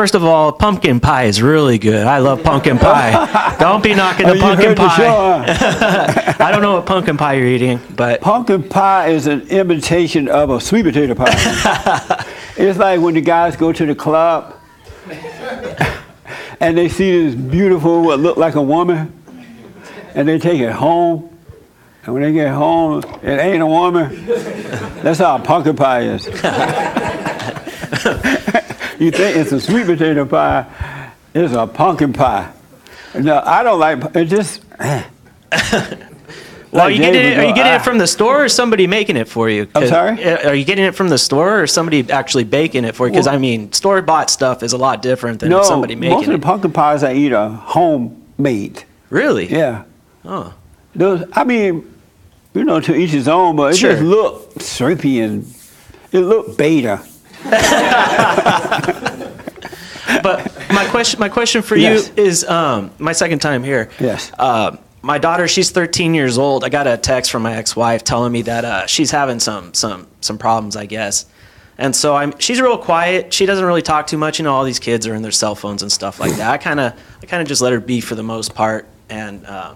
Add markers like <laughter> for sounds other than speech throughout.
first of all, pumpkin pie is really good. I love pumpkin pie. <laughs> Don't be knocking Oh, the pumpkin heard the pie. show, <laughs> huh? I don't know what pumpkin pie you're eating, but Pumpkin pie is an imitation of a sweet potato pie. <laughs> it's like when the guys go to the club and they see this beautiful, what look like a woman, and they take it home. And when they get home, it ain't a woman. That's how a pumpkin pie is. You think it's a sweet potato pie, it's a pumpkin pie. No, I don't like it. Just <laughs> well, like are you getting it, are you go, getting "Ah." it from the store or somebody making it for you? I'm sorry? uh, Are you getting it from the store or somebody actually baking it for you? Because Well- I mean, store bought stuff is a lot different than no, somebody making. It. Most of the it. pumpkin pies I eat are homemade. Really? Yeah. Oh. Those, I mean, you know, to each his own, but it Sure. just looked syrupy and it looked beta. <laughs> But my question, my question for Yes. you is, um, my second time here. Yes. Uh, my daughter, she's 13 years old. I got a text from my ex-wife telling me that uh, she's having some some some problems, I guess. And so I'm. She's real quiet. She doesn't really talk too much. You know, all these kids are in their cell phones and stuff like that. I kind of, I kind of just let her be for the most part. And uh,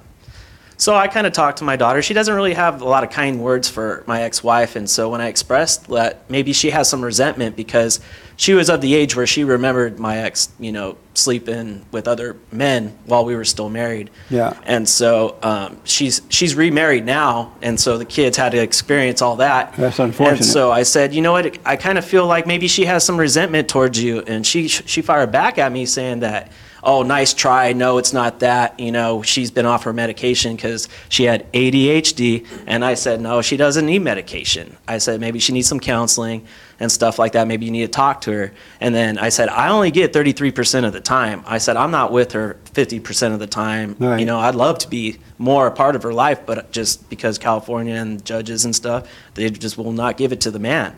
so I kind of talked to my daughter. She doesn't really have a lot of kind words for my ex-wife, and so when I expressed that maybe she has some resentment because she was of the age where she remembered my ex, you know, sleeping with other men while we were still married. Yeah. And so um, she's she's remarried now, and so the kids had to experience all that. That's unfortunate. And so I said, you know what? I kind of feel like maybe she has some resentment towards you, and she she fired back at me saying that, oh, nice try. No, it's not that. You know, she's been off her medication because she had ADHD, and I said, no, she doesn't need medication. I said maybe she needs some counseling and stuff like that. Maybe you need to talk to her. And then I said, I only get 33% of the time. I said, I'm not with her 50% of the time. Right. You know, I'd love to be more a part of her life, but just because California and judges and stuff, they just will not give it to the man.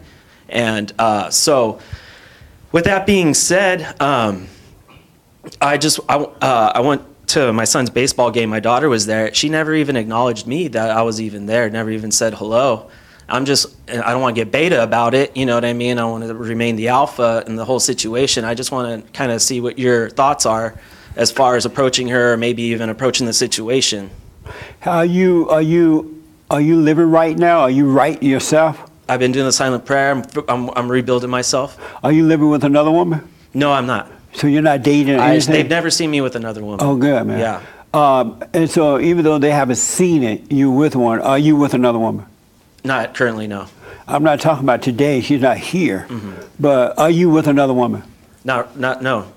And uh, so, with that being said, um, I just I, uh, I went to my son's baseball game. My daughter was there. She never even acknowledged me that I was even there. Never even said hello. I'm just I don't want to get beta about it. You know what I mean? I want to remain the alpha in the whole situation. I just want to kind of see what your thoughts are as far as approaching her, or maybe even approaching the situation. Are you are you are you living right now? Are you right yourself? I've been doing the silent prayer. I'm, I'm, I'm rebuilding myself. Are you living with another woman? No, I'm not. So you're not dating I, anything? they've never seen me with another woman. Oh, good man. Yeah. Um, and so even though they haven't seen it, you with one. Are you with another woman? Not currently, no. I'm not talking about today. She's not here. Mm-hmm. But are you with another woman? Not, not, no.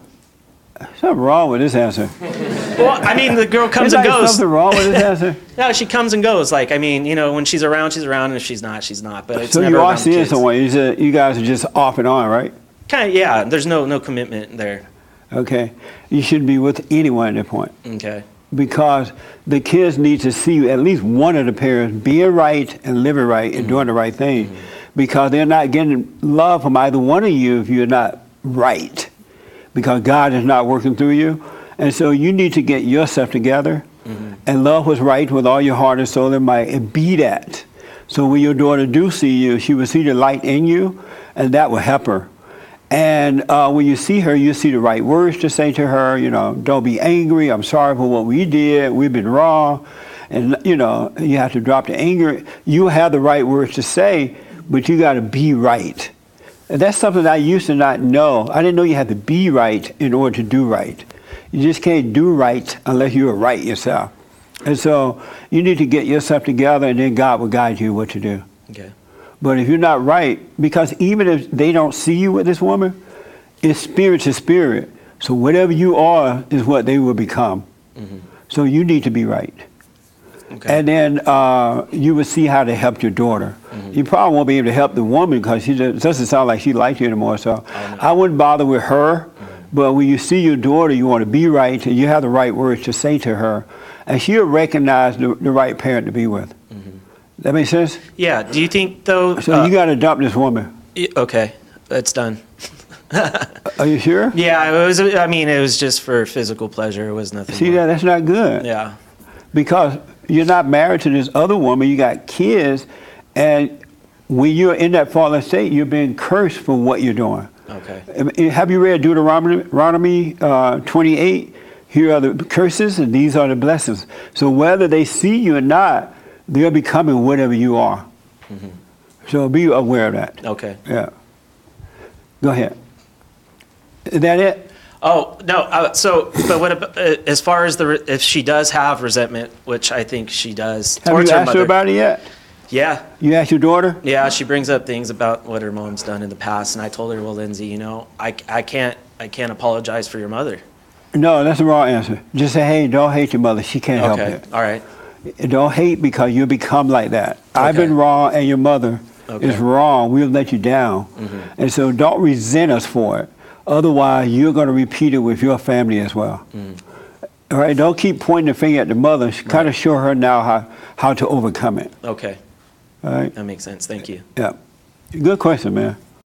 Something wrong with this answer. Well, I mean, the girl comes Is and there goes. something wrong with this answer? <laughs> No, she comes and goes. Like, I mean, you know, when she's around, she's around, and if she's not, she's not. But it's so never you are seeing someone. You, you guys are just off and on, right? Kind of, yeah. There's no no commitment there. Okay. You shouldn't be with anyone at that point Okay. because the kids need to see at least one of the parents being right and living right and mm-hmm. doing the right thing mm-hmm. because they're not getting love from either one of you if you're not right because God is not working through you. And so you need to get yourself together mm-hmm. and love what's right with all your heart and soul and might and be that. So when your daughter do see you, she will see the light in you and that will help her. And uh, when you see her, you see the right words to say to her. You know, don't be angry. I'm sorry for what we did. We've been wrong. And, you know, you have to drop the anger. You have the right words to say, but you got to be right. And that's something I used to not know. I didn't know you had to be right in order to do right. You just can't do right unless you're right yourself. And so you need to get yourself together, and then God will guide you what to do. Okay. But if you're not right, because even if they don't see you with this woman, it's spirit to spirit. So whatever you are is what they will become. Mm-hmm. So you need to be right. Okay. And then uh, you will see how to help your daughter. Mm-hmm. You probably won't be able to help the woman because she doesn't sound like she likes you anymore. So mm-hmm. I wouldn't bother with her. But when you see your daughter, you want to be right and you have the right words to say to her. And she'll recognize the, the right parent to be with. That makes sense? yeah. Do you think though? So uh, you got to adopt this woman. y- okay, that's done. <laughs> Are you sure? Yeah, it was. I mean, it was just for physical pleasure. It was nothing. See more. that? That's not good. Yeah. Because you're not married to this other woman. You got kids, and when you're in that fallen state, you're being cursed for what you're doing. Okay. Um, Have you read Deuteronomy Deuteronomy, uh, 28? Here are the curses and these are the blessings. So whether they see you or not, they're becoming whatever you are. So be aware of that. Okay. Yeah. Go ahead. Is that it? Oh no. Uh, so, but what about, uh, as far as the re- if she does have resentment, which I think she does Have you her asked mother. her about it yet? yeah. You asked your daughter? Yeah, she brings up things about what her mom's done in the past, and I told her, well, Lindsay, you know, I, I can't I can't apologize for your mother. No, that's the wrong answer. Just say, hey, don't hate your mother. She can't help Okay, it. all right, Don't hate because you become like that. I've been wrong and your mother Okay. is wrong. We'll let you down. Mm-hmm. And so don't resent us for it. Otherwise, you're going to repeat it with your family as well. Mm. All right, don't keep pointing the finger at the mother. Kind of show her now how, how to overcome it. okay, All right, that makes sense. Thank you. yeah. Good question, man.